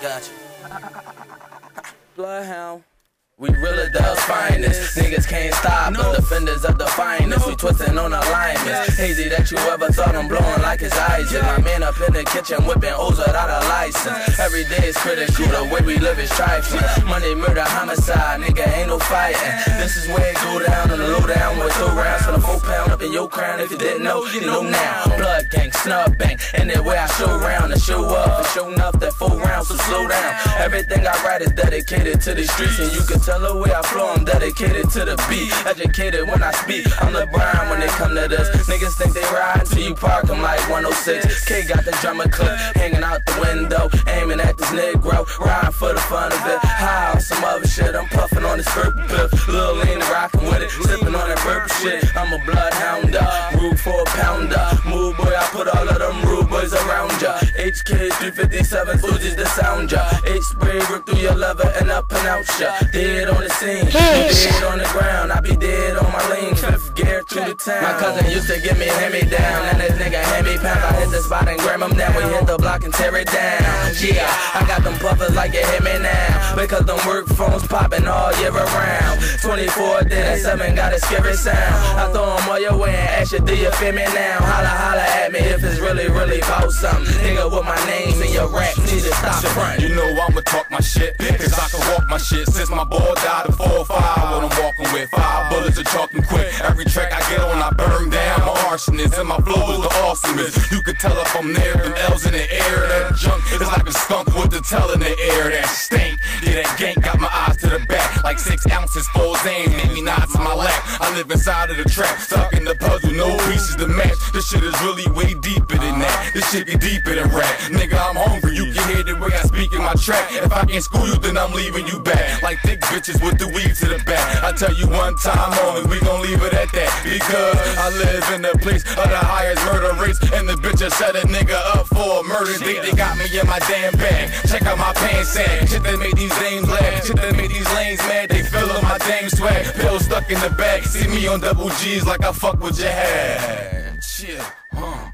Gotcha. Bloodhound. We really adults finest. Niggas can't stop us. Defenders of the finest. We twisting on alignments. Hazy that you ever thought I'm blowing like his eyes. Isaac. My man up in the kitchen whipping O's without a license. Every day is critical. The way we live is trifling. Money, murder, homicide. Nigga ain't no fighting. This is where it go down on the low down with two rounds for the four pound up in your crown. If you didn't know, you know now. Blood gang, snub bang. Anywhere I show around and show up and show enough that four rounds, so slow down. Everything I write is dedicated to the streets, and you can tell the way I flow. I'm dedicated to the beat. Educated when I speak. I'm the Brian when they come to this. Niggas think they ride until you park them like 106. K got the drummer clip hanging out the window, aiming at this Negro. Riding for the fun of it. High on some other shit. I'm puffing on this purple piff. Lil lean rocking with it. Sipping on that purple shit. I'm a bloodhound uh, dog. Rude for a pounder. Move boy, I put all of them ya. HK 357 Fuji's the sound ya. H spray rip through your lover and up and out ya. Dead on the scene. Dead on the ground. I be dead on my lane. Fifth through the town. My cousin used to give me hand me down. And this nigga hand me pounds. I hit the spot and grab him down. We hit the block and tear it down. Yeah, I got them puffers like it hit me now. Because them work phones popping all year around. 24 dead and 7 got a scary sound. I throw them all your way and ask you, do you feel me now? Holla, holla at me if it's really, really about something. Nigga with my name in your rap, need to stop front. You know I'ma talk my shit, cause I can walk my shit. Since my boy died at 4 or 5, what I'm walking with. Five bullets are chalking Every track I burn down. My arsonist and my flow is the awesomest. You can tell if I'm there, them L's in the air. That junk is like a skunk with the tail in the air. That stink, yeah, that gank got my eyes to the back. Like six ounces, full made me nod to my lap. I live inside of the trap, stuck in the puzzle, no pieces to match. This shit is really way deeper than that. This shit get deeper than rap. Nigga, I'm hungry, you can hear the way I speak in my track. If I can't school you, then I'm leaving you back. Like thick bitches with the weave to the back. I tell you one time only, we gon' leave. Because I live in the place of the highest murder rates. And the bitches set a nigga up for a murder date. They got me in my damn bag. Check out my pants sag. Shit that made these names laugh. Shit that made these lanes mad. They fill up my damn swag. Pills stuck in the bag. See me on double G's like I fuck with your head. Shit, huh.